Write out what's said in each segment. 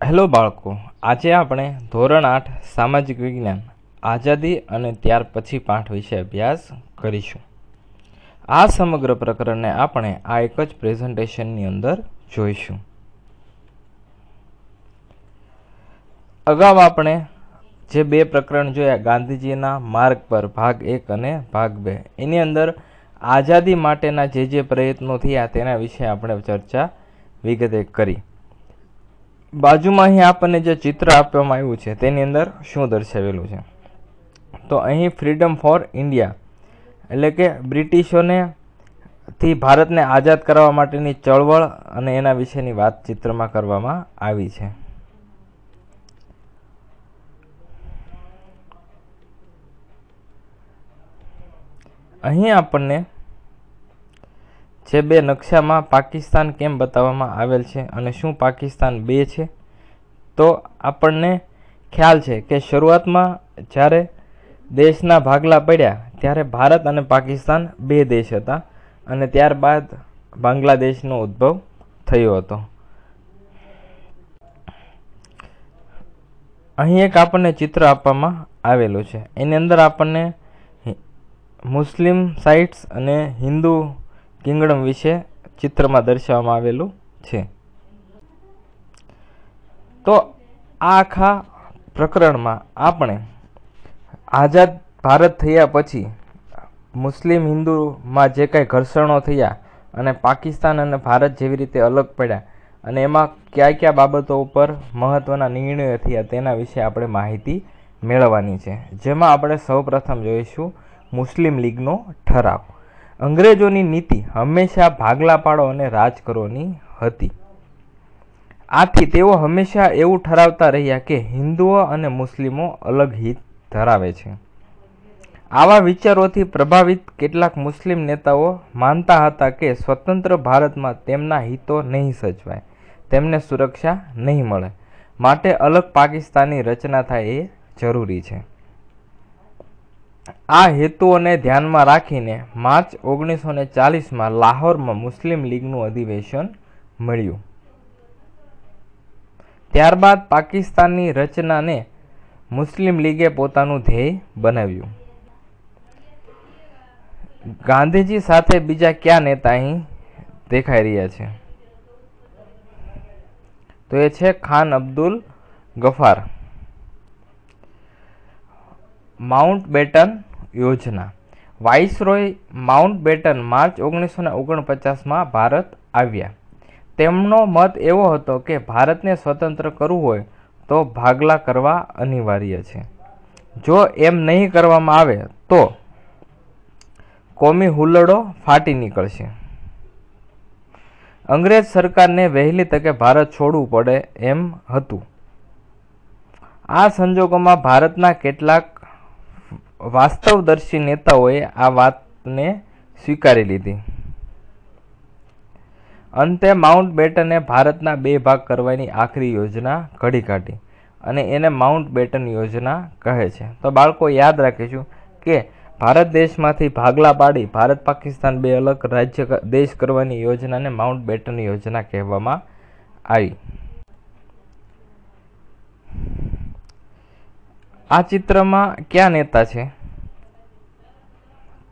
Hello બાળકો, આજે આપણે ધોરણ આઠ સામાજિક વિજ્ઞાન, આઝાદી અને ત્યાર પછી પાઠ વિશે અભ્યાસ કરીશું. આ સમગ્ર પ્રકરણને આપણે આ એક જ પ્રેઝન્ટેશનની અંદર જોઈશું. અગાઉ આપણે જે બે પ્રકરણ જોયા, ગાંધીજીના માર્ગ પર ભાગ એક અને ભાગ બે, એની અંદર આઝાદી માટેના જે જે પ્રયત્નો થયા તેના વિશે આપણે ચર્ચા વિગતે કરી. બાજુમાં અહીં આપણને જે ચિત્ર આપવામાં આવ્યું છે, તેની અંદર શું દર્શાવેલું છે? તો અહીં ફ્રીડમ ફોર ઇન્ડિયા એટલે કે બ્રિટિશોને થી ભારતને આઝાદ કરવા માટેની ચળવળ અને એના વિશેની વાત ચિત્રમાં કરવામાં આવી છે. અહીં આપણને જે બે નકશામાં પાકિસ્તાન કેમ બતાવવામાં આવેલ છે અને શું પાકિસ્તાન બે છે? તો આપણને ખ્યાલ છે કે શરૂઆતમાં જ્યારે દેશના ભાગલા પડ્યા, ત્યારે ભારત અને પાકિસ્તાન બે દેશ હતા અને ત્યારબાદ બાંગ્લાદેશનો ઉદ્ભવ થયો હતો. અહીં એક આપણને ચિત્ર આપવામાં આવેલું છે. એની અંદર આપણને મુસ્લિમ સાઇટ્સ અને હિન્દુ કિંગડમ વિશે ચિત્રમાં દર્શાવવામાં આવેલું છે. તો આ આખા પ્રકરણમાં આપણે આઝાદ ભારત થયા પછી મુસ્લિમ હિન્દુમાં જે કાંઈ ઘર્ષણો થયા અને પાકિસ્તાન અને ભારત જેવી રીતે અલગ પડ્યા અને એમાં કયા કયા બાબતો ઉપર મહત્ત્વના નિર્ણયો થયા તેના વિશે આપણે માહિતી મેળવવાની છે. જેમાં આપણે સૌપ્રથમ જોઈશું મુસ્લિમ લીગનો ઠરાવ. અંગ્રેજોની નીતિ હંમેશા ભાગલા પાડો અને રાજ કરવાની હતી. આથી તેઓ હંમેશા એવું ઠરાવતા રહ્યા કે હિન્દુઓ અને મુસ્લિમો અલગ હિત ધરાવે છે. આવા વિચારોથી પ્રભાવિત કેટલાક મુસ્લિમ નેતાઓ માનતા હતા કે સ્વતંત્ર ભારતમાં તેમના હિતો નહીં સચવાય તેમને સુરક્ષા નહીં મળે. માટે અલગ પાકિસ્તાનની રચના થાય એ જરૂરી છે. આ હેતુઓને ધ્યાનમાં રાખીને માર્ચ ઓગણીસો ને ચાલીસમાં લાહોરમાં મુસ્લિમ લીગનું અધિવેશન મળ્યું. ત્યારબાદ પાકિસ્તાનની રચનાને મુસ્લિમ લીગે પોતાનું ધ્યેય બનાવ્યું. ગાંધીજી સાથે બીજા કયા નેતા અહીં દેખાઈ રહ્યા છે? તો એ છે ખાન અબ્દુલ ગફાર. માઉન્ટ બેટન યોજના. વાઇસરોય માઉન્ટ બેટન માર્ચ ઓગણીસો ને ઓગણપચાસમાં ભારત આવ્યા. તેમનો મત એવો હતો કે ભારતને સ્વતંત્ર કરવું હોય તો ભાગલા કરવા અનિવાર્ય છે. જો એમ નહીં કરવામાં આવે તો કોમી હુલ્લડો ફાટી નીકળશે. અંગ્રેજ સરકારને વહેલી તકે ભારત છોડવું પડે એમ હતું. આ સંજોગોમાં ભારતના કેટલાક વાસ્તવદર્શી નેતાઓએ આ વાતને સ્વીકારી લીધી. અંતે માઉન્ટ બેટને ભારતના બે ભાગ કરવાની આખરી યોજના ઘડી કાઢી અને એને માઉન્ટ બેટન યોજના કહે છે. તો બાળકો, યાદ રાખીશું કે ભારત દેશમાંથી ભાગલા પાડી ભારત પાકિસ્તાન બે અલગ રાજ્ય દેશ કરવાની યોજનાને માઉન્ટ બેટન યોજના કહેવામાં આવી. આ ચિત્રમાં ક્યાં નેતા છે?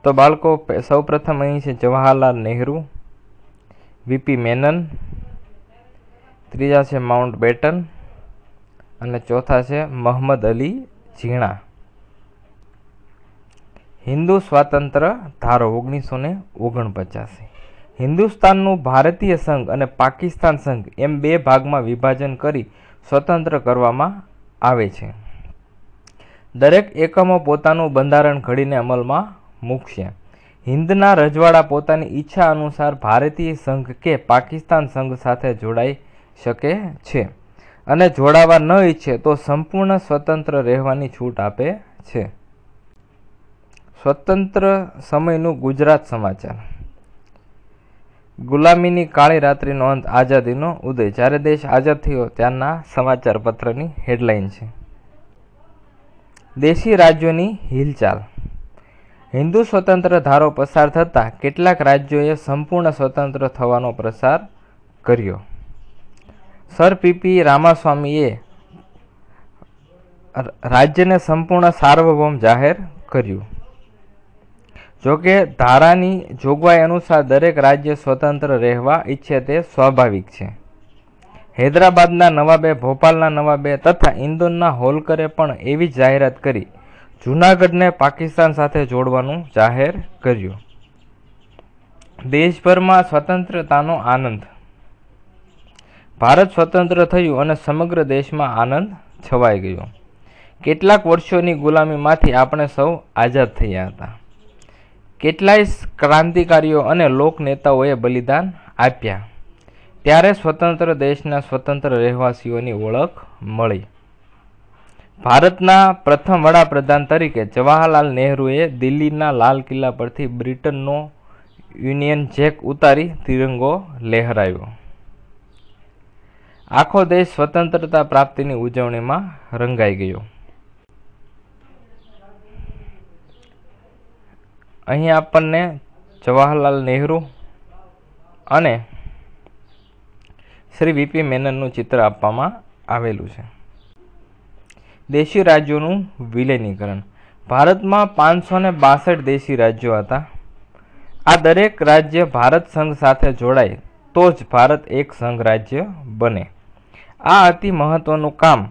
તો બાળકો સૌપ્રથમ અહીં છે જવાહરલાલ નહેરુ, વીપી મેનન, ત્રીજા છે માઉન્ટ બેટન, અને ચોથા છે મોહમ્મદ અલી ઝીણા. હિન્દુ સ્વાતંત્ર્ય ધારો ઓગણીસો ને ઓગણપચાસી હિન્દુસ્તાનનું ભારતીય સંઘ અને પાકિસ્તાન સંઘ એમ બે ભાગમાં વિભાજન કરી સ્વતંત્ર કરવામાં આવે છે. દરેક એકમો પોતાનું બંધારણ ઘડીને અમલમાં મૂકશે. હિન્દના રજવાડા પોતાની ઈચ્છા અનુસાર ભારતીય સંઘ કે પાકિસ્તાન સંઘ સાથે જોડાઈ શકે છે અને જોડાવા ન ઈચ્છે તો સંપૂર્ણ સ્વતંત્ર રહેવાની છૂટ આપે છે. સ્વતંત્ર સમયનું ગુજરાત સમાચાર. ગુલામીની કાળી રાત્રિનો અંત આઝાદીનો ઉદય. જ્યારે દેશ આઝાદ થયો ત્યારના સમાચાર પત્રની હેડલાઇન છે. દેશી રાજ્યોની હિલચાલ. હિન્દુ સ્વતંત્ર ધારો પસાર થતાં કેટલાક રાજ્યોએ સંપૂર્ણ સ્વતંત્ર થવાનો પ્રસાર કર્યો. સર પીપી રામાસ્વામીએ રાજ્યને સંપૂર્ણ સાર્વભૌમ જાહેર કર્યું. જોકે ધારાની જોગવાઈ અનુસાર દરેક રાજ્ય સ્વતંત્ર રહેવા ઈચ્છે તે સ્વાભાવિક છે. હૈદરાબાદના નવાબે, ભોપાલના નવાબે તથા ઇન્દોરના હોલકરે પણ એવી જાહેરાત કરી. જૂનાગઢને પાકિસ્તાન સાથે જોડવાનું જાહેર કર્યું. દેશભરમાં સ્વતંત્રતાનો આનંદ. ભારત સ્વતંત્ર થયું અને સમગ્ર દેશમાં આનંદ છવાઈ ગયો. કેટલાક વર્ષોની ગુલામીમાંથી આપણે સૌ આઝાદ થયા હતા. કેટલાય ક્રાંતિકારીઓ અને લોક નેતાઓએ બલિદાન આપ્યા. ત્યારે સ્વતંત્ર દેશના સ્વતંત્ર રહેવાસીઓની ઓળખ મળી. ભારતના પ્રથમ વડાપ્રધાન તરીકે જવાહરલાલ નહેરુએ દિલ્હીના લાલ કિલ્લા પરથી બ્રિટનનો યુનિયન જેક ઉતારી તિરંગો લહેરાવ્યો. આખો દેશ સ્વતંત્રતા પ્રાપ્તિની ઉજવણીમાં રંગાઈ ગયો. અહીં આપણને જવાહરલાલ નહેરુ અને શ્રી વીપી મેનનનું ચિત્ર આપવામાં આવેલું છે. દેશી રાજ્યોનું વિલયનીકરણ ભારતમાં પાંચસો ને બાસઠ દેશી રાજ્યો હતા. આ દરેક રાજ્ય ભારત સંઘ સાથે જોડાય તો જ ભારત એક સંઘ રાજ્ય બને. આ અતિ મહત્વનું કામ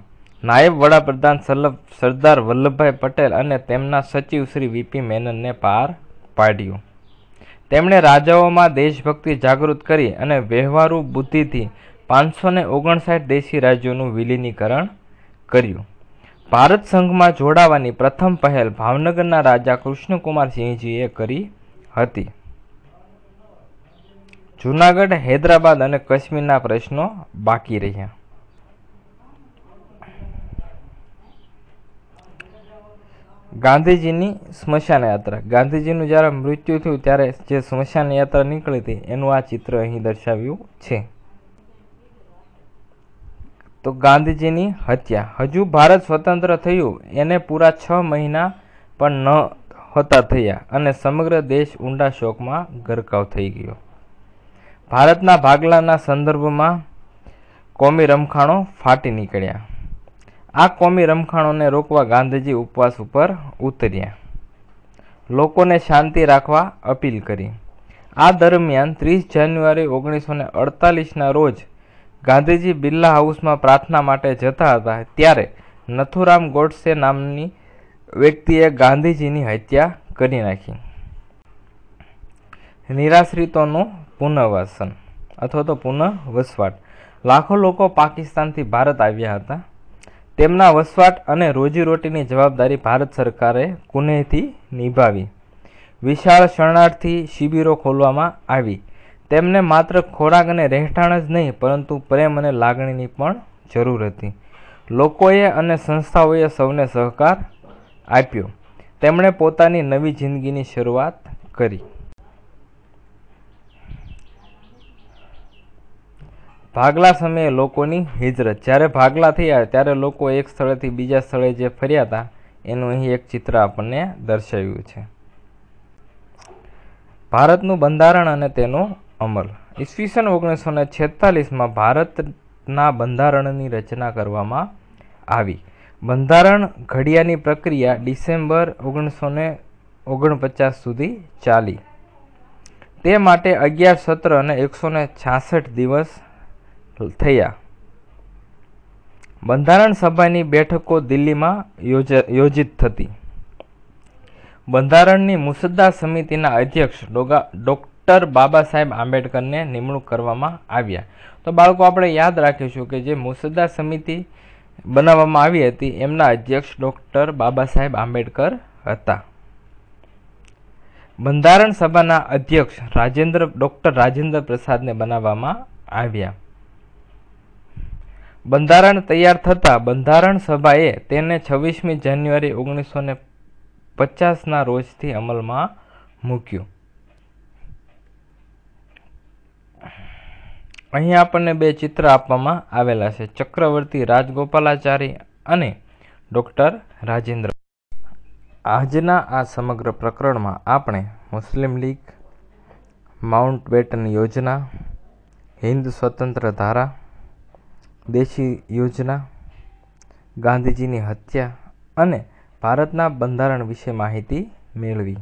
નાયબ વડાપ્રધાન સલ્લભ સરદાર વલ્લભભાઈ પટેલ અને તેમના સચિવ શ્રી વીપી મેનનને પાર પાડ્યું. તેમણે રાજાઓમાં દેશભક્તિ જાગૃત કરી અને વ્યવહારુ બુદ્ધિથી પાંચસો ને ઓગણસાઠ દેશી રાજ્યોનું વિલીનીકરણ કર્યું. ભારત સંઘમાં જોડાવાની પ્રથમ પહેલ ભાવનગરના રાજા કૃષ્ણકુમાર સિંહજીએ કરી હતી. જૂનાગઢ, હૈદરાબાદ અને કાશ્મીરના પ્રશ્નો બાકી રહ્યા. ગાંધીજીની સ્મશાન યાત્રા. ગાંધીજીનું જ્યારે મૃત્યુ થયું, ત્યારે જે સ્મશાન યાત્રા નીકળી હતી, એનું આ ચિત્ર અહીં દર્શાવ્યું છે. તો ગાંધીજીની હત્યા. હજુ ભારત સ્વતંત્ર થયું, એને પૂરા છ મહિના પણ ન હોતા થયા અને સમગ્ર દેશ ઊંડા શોકમાં ગરકાવ થઈ ગયો. ભારતના ભાગલાના સંદર્ભમાં કોમી રમખાણો ફાટી નીકળ્યા. આ કોમી રમખાણોને રોકવા ગાંધીજી ઉપવાસ ઉપર ઉતર્યા. લોકોને શાંતિ રાખવા અપીલ કરી. આ દરમિયાન ત્રીસ જાન્યુઆરી ઓગણીસો ને અડતાલીસના રોજ ગાંધીજી બિરલા હાઉસમાં પ્રાર્થના માટે જતા હતા, ત્યારે નથુરામ ગોડસે નામની વ્યક્તિએ ગાંધીજીની હત્યા કરી નાખી. નિરાશ્રિતોનું પુનઃવસન અથવા તો પુનઃ વસવાટ લાખો લોકો પાકિસ્તાનથી ભારત આવ્યા હતા. તેમના વસવાટ અને રોજીરોટીની જવાબદારી ભારત સરકારે કુનેહથી નિભાવી. વિશાળ શરણાર્થી શિબિરો ખોલવામાં આવી. તેમને માત્ર ખોરાક અને રહેઠાણ જ નહીં, પરંતુ પ્રેમ અને લાગણીની પણ જરૂર હતી. લોકોએ અને સંસ્થાઓએ સૌને સહકાર આપ્યો. તેમણે પોતાની નવી જિંદગીની શરૂઆત કરી. ભાગલા સમયે લોકોની હિજરત. જ્યારે ભાગલા થયા, ત્યારે લોકો એક સ્થળેથી બીજા સ્થળે જે ફર્યા હતા, એનું અહીં એક ચિત્ર આપણને દર્શાવ્યું છે. ભારતનું બંધારણ અને તેનો અમલ. ઈસવીસન ઓગણીસો ને છેતાલીસમાં ભારતના બંધારણની રચના કરવામાં આવી. બંધારણ ઘડિયાની પ્રક્રિયા ડિસેમ્બર ઓગણીસો ને ઓગણપચાસ સુધી ચાલી. તે માટે અગિયાર સત્ર અને એકસો ને છાસઠ દિવસ થયા. બંધારણ સભાની બેઠકો દિલ્હીમાં યોજ- યોજિત થતી. બંધારણની મુસદ્દા સમિતિના અધ્યક્ષ ડોગા ડૉક્ટર બાબા સાહેબ આંબેડકરને નિમણૂક કરવામાં આવ્યા. તો બાળકો, આપણે યાદ રાખીશું કે જે મુસદ્દા સમિતિ બનાવવામાં આવી હતી, એમના અધ્યક્ષ ડૉક્ટર બાબા સાહેબ આંબેડકર હતા. બંધારણ સભાના અધ્યક્ષ રાજેન્દ્ર, ડૉક્ટર રાજેન્દ્ર પ્રસાદને બનાવવામાં આવ્યા. બંધારણ તૈયાર થતાં બંધારણ સભાએ તેને છવ્વીસમી જાન્યુઆરી ઓગણીસો ને પચાસના રોજથી અમલમાં મૂક્યું. અહીં આપણને બે ચિત્ર આપવામાં આવેલા છે. ચક્રવર્તી રાજગોપાલાચારી અને ડૉક્ટર રાજેન્દ્ર. આજના આ સમગ્ર પ્રકરણમાં આપણે મુસ્લિમ લીગ, માઉન્ટ બેટન યોજના, હિન્દ સ્વતંત્ર ધારા, દેશી યોજના, ગાંધીજીની હત્યા અને ભારતના બંધારણ વિશે માહિતી મેળવી.